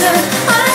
wonder.